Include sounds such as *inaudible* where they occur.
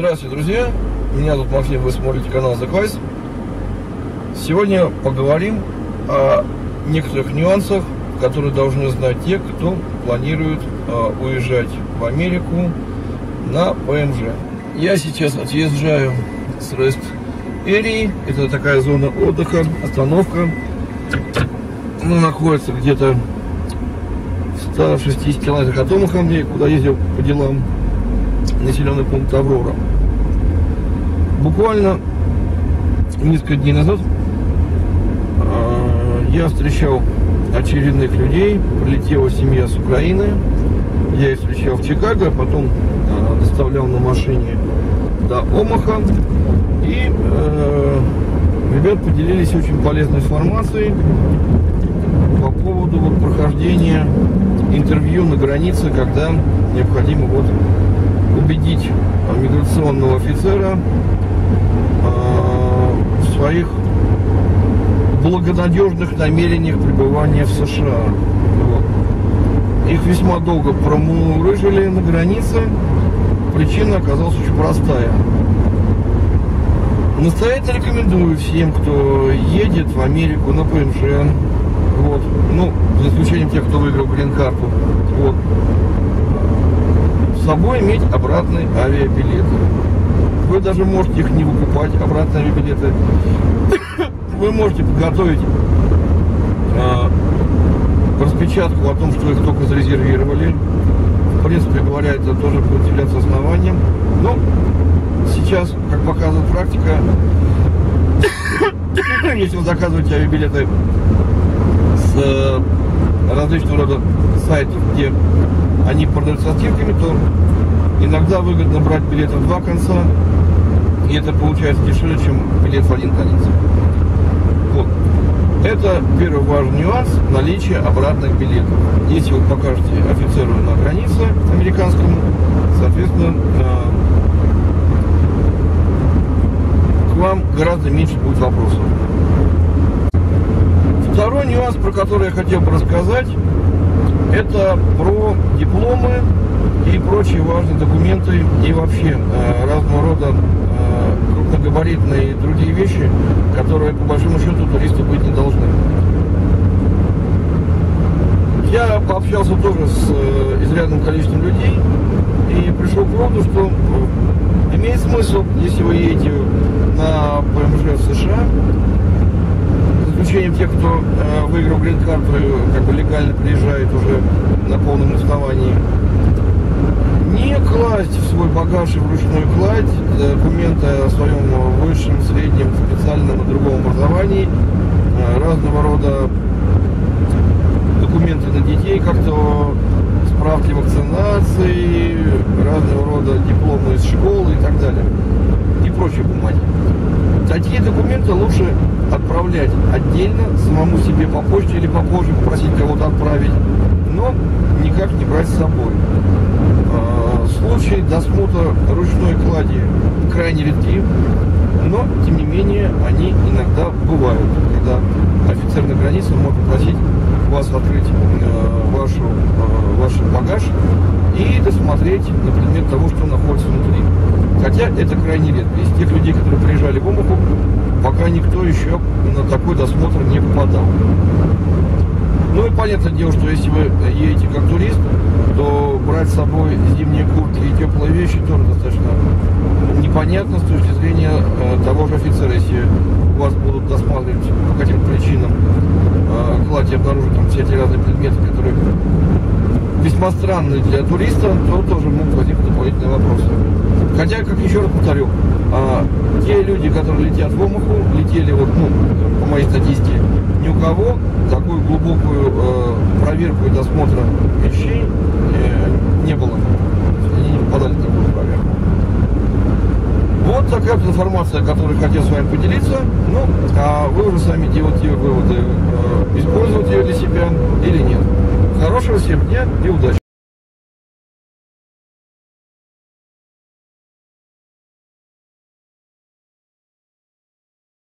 Здравствуйте, друзья! Меня зовут Максим, вы смотрите канал The Quest. Сегодня поговорим о некоторых нюансах, которые должны знать те, кто планирует э, уезжать в Америку на ПМЖ. Я сейчас отъезжаю с Рест Эрии. Это такая зона отдыха, остановка. Она находится где-то в 160 километрах от Омаха, куда ездил по делам населенный пункт Аврора. Буквально несколько дней назад э, я встречал очередных людей, прилетела семья с Украины, я их встречал в Чикаго, потом э, доставлял на машине до Омаха, и э, ребят поделились очень полезной информацией по поводу вот, прохождения интервью на границе, когда необходимо вот убедить миграционного офицера а, в своих благонадежных намерениях пребывания в США. Вот. Их весьма долго промурыжили на границе. Причина оказалась очень простая. Настоятельно рекомендую всем, кто едет в Америку на ПМЖ, вот, ну, за исключением тех, кто выиграл грин-карту, вот, с собой иметь обратные авиабилеты. Вы даже можете их не выкупать, обратные авиабилеты. *coughs* Вы можете подготовить э, распечатку о том, что их только зарезервировали. В принципе говоря, это тоже будет являться основанием. Но сейчас, как показывает практика, *coughs* если вы заказываете авиабилеты с различного рода сайтов, где они продаются скидками, то иногда выгодно брать билеты в два конца, и это получается дешевле, чем билет в один конец. Вот. Это первый важный нюанс наличия обратных билетов. Если вы покажете офицеру на границе американскому, соответственно, к вам гораздо меньше будет вопросов. Про который я хотел бы рассказать, это про дипломы и прочие важные документы и вообще э, разного рода э, крупногабаритные и другие вещи, которые по большому счету туристы быть не должны. Я пообщался тоже с э, изрядным количеством людей и пришел к выводу, что имеет смысл, если вы едете на ПМЖ в США, исключением тех, кто э, выиграл грин-карту и как бы легально приезжает уже на полном основании, не класть в свой багаж и вручную кладь документы о своем высшем, среднем, специальном и другом образовании, э, разного рода документы на детей, как-то справки вакцинации, разного рода дипломы из школы и так далее. И прочие бумаги. Такие документы лучше отправлять отдельно, самому себе по почте или попозже попросить кого-то отправить, но никак не брать с собой. А, случаи досмотра ручной клади крайне редки, но, тем не менее, они иногда бывают, когда офицер на границе может попросить вас открыть э, вашу, э, ваш багаж и досмотреть на предмет того, что находится. Хотя это крайне редко. Из тех людей, которые приезжали в Омаху, пока никто еще на такой досмотр не попадал. Ну и понятное дело, что если вы едете как турист, то брать с собой зимние куртки и теплые вещи тоже достаточно непонятно с точки зрения э, того же вас будут досматривать по каким-то причинам, э, кладь и обнаружить там все эти разные предметы, которые весьма странные для туриста, то тоже могут возникнуть дополнительные вопросы. Хотя, как еще раз повторю, а, те люди, которые летят в Омаху, летели вот, ну, по моей статистике, ни у кого такую глубокую э, проверку и досмотр вещей э, не было. Они не попадали в такую проверку. Такая вот информация, которую хотел с вами поделиться. Ну, а вы уже сами делаете выводы, э, использовать ее для себя или нет. Хорошего всем дня и удачи!